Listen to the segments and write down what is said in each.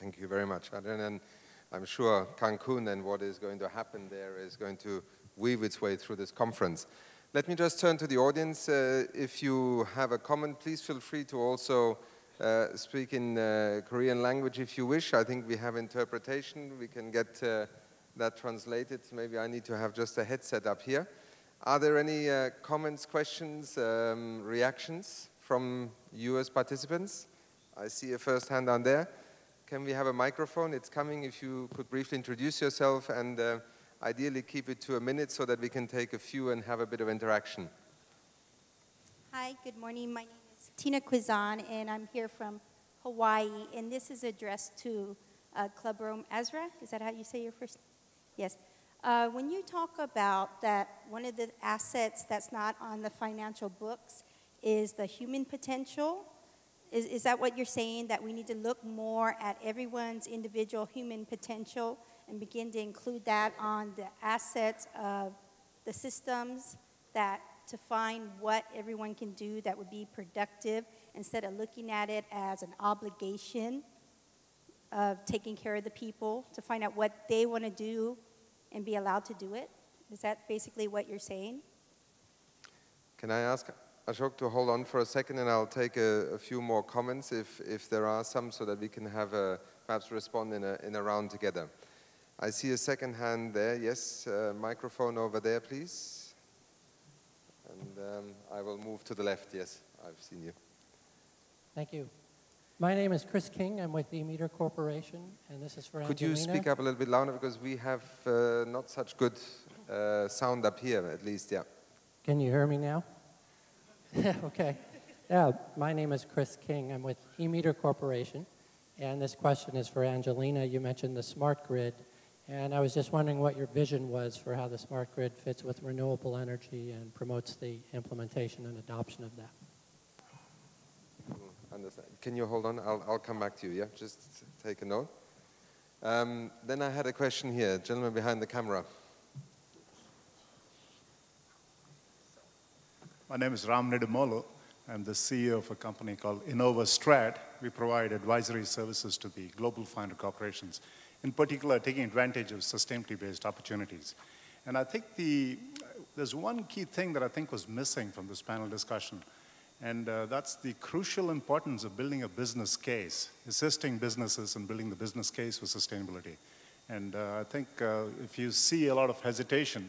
Thank you very much, Adrian. And I'm sure Cancun and what is going to happen there is going to weave its way through this conference. Let me just turn to the audience. Uh, if you have a comment, please feel free to also uh, speak in uh, Korean language if you wish. I think we have interpretation. We can get uh, that translated. Maybe I need to have just a headset up here. Are there any uh, comments, questions, um, reactions from as participants? I see a first hand down there. Can we have a microphone? It's coming. If you could briefly introduce yourself and uh, ideally keep it to a minute so that we can take a few and have a bit of interaction. Hi, good morning. My name is Tina Quizan, and I'm here from Hawaii. And this is addressed to uh, Club Rome Ezra. Is that how you say your first? name? Yes. Uh, when you talk about that, one of the assets that's not on the financial books is the human potential. Is, is that what you're saying? That we need to look more at everyone's individual human potential and begin to include that on the assets of the systems that to find what everyone can do that would be productive instead of looking at it as an obligation of taking care of the people to find out what they want to do and be allowed to do it? Is that basically what you're saying? Can I ask Ashok to hold on for a second and I'll take a, a few more comments if, if there are some so that we can have a, perhaps respond in a, in a round together. I see a second hand there. Yes, uh, microphone over there, please. And um, I will move to the left. Yes, I've seen you. Thank you. My name is Chris King. I'm with eMeter Corporation, and this is for Could Angelina. you speak up a little bit louder because we have uh, not such good uh, sound up here, at least, yeah. Can you hear me now? okay. Yeah, my name is Chris King. I'm with eMeter Corporation, and this question is for Angelina. You mentioned the smart grid and I was just wondering what your vision was for how the smart grid fits with renewable energy and promotes the implementation and adoption of that. Understand. Can you hold on? I'll, I'll come back to you, yeah? Just take a note. Um, then I had a question here, gentleman behind the camera. My name is Ram Nidumolu. I'm the CEO of a company called InnovaStrat. We provide advisory services to the global 500 corporations in particular taking advantage of sustainability-based opportunities. And I think the, there's one key thing that I think was missing from this panel discussion, and uh, that's the crucial importance of building a business case, assisting businesses in building the business case for sustainability. And uh, I think uh, if you see a lot of hesitation,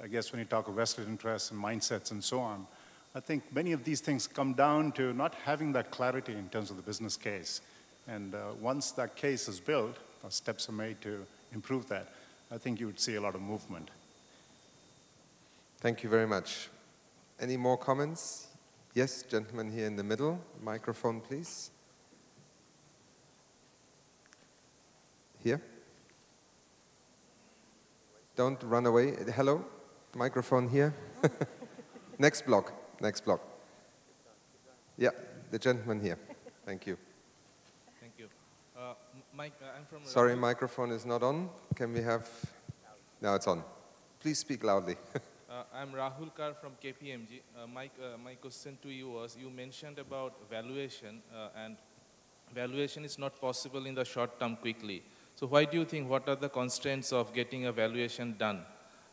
I guess when you talk of vested interests and mindsets and so on, I think many of these things come down to not having that clarity in terms of the business case. And uh, once that case is built, steps are made to improve that, I think you would see a lot of movement. Thank you very much. Any more comments? Yes, gentleman here in the middle. Microphone, please. Here. Don't run away. Hello? Microphone here. next block. Next block. Yeah, the gentleman here. Thank you. Mike, uh, I'm from. Sorry, microphone is not on. Can we have? Now it's on. Please speak loudly. uh, I'm Rahul Kar from KPMG. Uh, Mike, uh, my question to you was: You mentioned about valuation, uh, and valuation is not possible in the short term quickly. So why do you think? What are the constraints of getting a valuation done,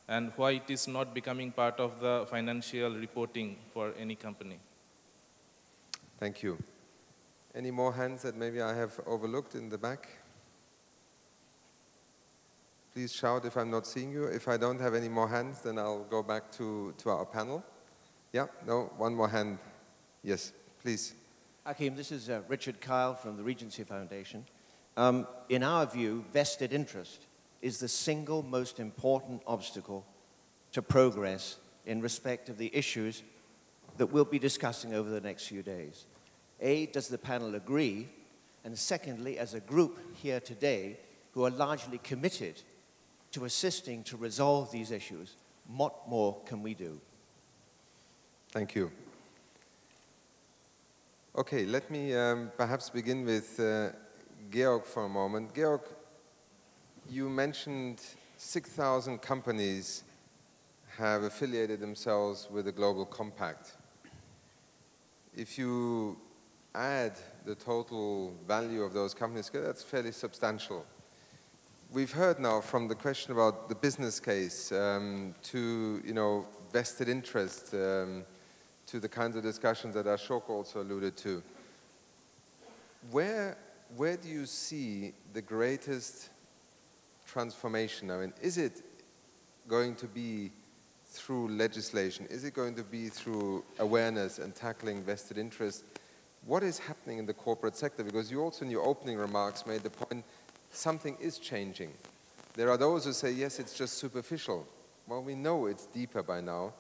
and why it is not becoming part of the financial reporting for any company? Thank you. Any more hands that maybe I have overlooked in the back? Please shout if I'm not seeing you. If I don't have any more hands, then I'll go back to, to our panel. Yeah, no, one more hand. Yes, please. Achim, this is uh, Richard Kyle from the Regency Foundation. Um, in our view, vested interest is the single most important obstacle to progress in respect of the issues that we'll be discussing over the next few days. A, does the panel agree? And secondly, as a group here today who are largely committed to assisting to resolve these issues, what more can we do? Thank you. Okay, let me um, perhaps begin with uh, Georg for a moment. Georg, you mentioned 6,000 companies have affiliated themselves with the Global Compact. If you add the total value of those companies, that's fairly substantial. We've heard now from the question about the business case um, to, you know, vested interest, um, to the kinds of discussions that Ashok also alluded to. Where, where do you see the greatest transformation? I mean, is it going to be through legislation? Is it going to be through awareness and tackling vested interest? What is happening in the corporate sector? Because you also in your opening remarks made the point something is changing. There are those who say, yes, it's just superficial. Well, we know it's deeper by now.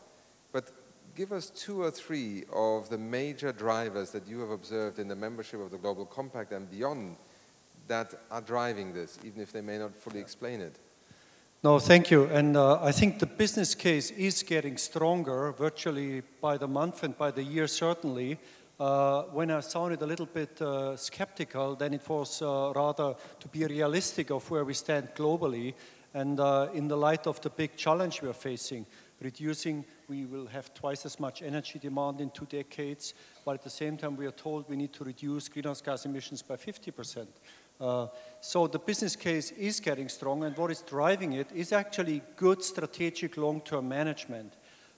But give us two or three of the major drivers that you have observed in the membership of the Global Compact and beyond that are driving this, even if they may not fully explain it. No, thank you. And uh, I think the business case is getting stronger virtually by the month and by the year, certainly. Uh, when I sounded a little bit uh, skeptical, then it was uh, rather to be realistic of where we stand globally and uh, in the light of the big challenge we are facing, reducing, we will have twice as much energy demand in two decades, while at the same time we are told we need to reduce greenhouse gas emissions by 50 percent. Uh, so the business case is getting strong, and what is driving it is actually good strategic long-term management.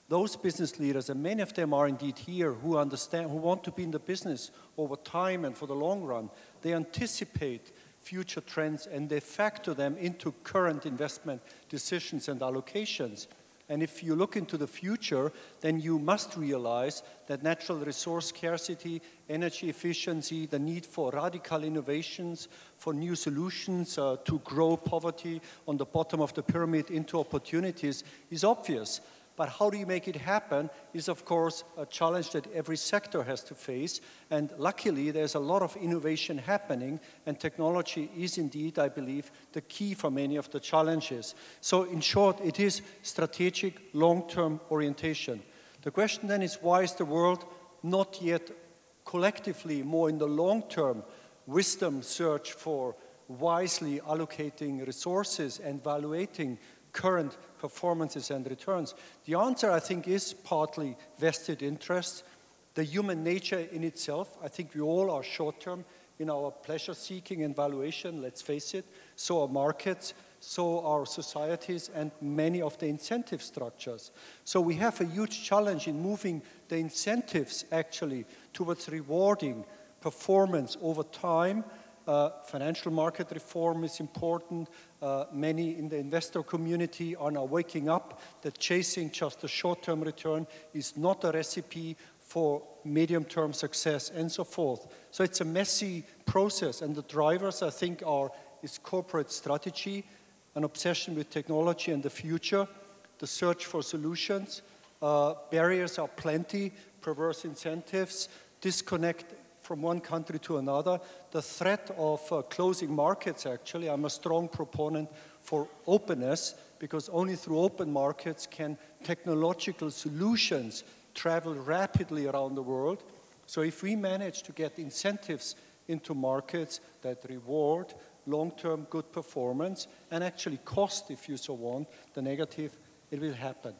Those business leaders, and many of them are indeed here, who understand, who want to be in the business over time and for the long run, they anticipate future trends and they factor them into current investment decisions and allocations. And if you look into the future, then you must realize that natural resource scarcity, energy efficiency, the need for radical innovations, for new solutions uh, to grow poverty on the bottom of the pyramid into opportunities is obvious. But how do you make it happen is, of course, a challenge that every sector has to face. And luckily, there's a lot of innovation happening, and technology is indeed, I believe, the key for many of the challenges. So, in short, it is strategic, long term orientation. The question then is why is the world not yet collectively more in the long term wisdom search for wisely allocating resources and evaluating current performances and returns? The answer, I think, is partly vested interest, the human nature in itself. I think we all are short term in our pleasure seeking and valuation, let's face it. So are markets, so are societies, and many of the incentive structures. So we have a huge challenge in moving the incentives actually towards rewarding performance over time uh, financial market reform is important. Uh, many in the investor community are now waking up that chasing just a short-term return is not a recipe for medium-term success and so forth. So it's a messy process and the drivers I think are is corporate strategy, an obsession with technology and the future, the search for solutions. Uh, barriers are plenty, perverse incentives, disconnect from one country to another. The threat of uh, closing markets, actually, I'm a strong proponent for openness because only through open markets can technological solutions travel rapidly around the world. So if we manage to get incentives into markets that reward long-term good performance and actually cost, if you so want, the negative, it will happen.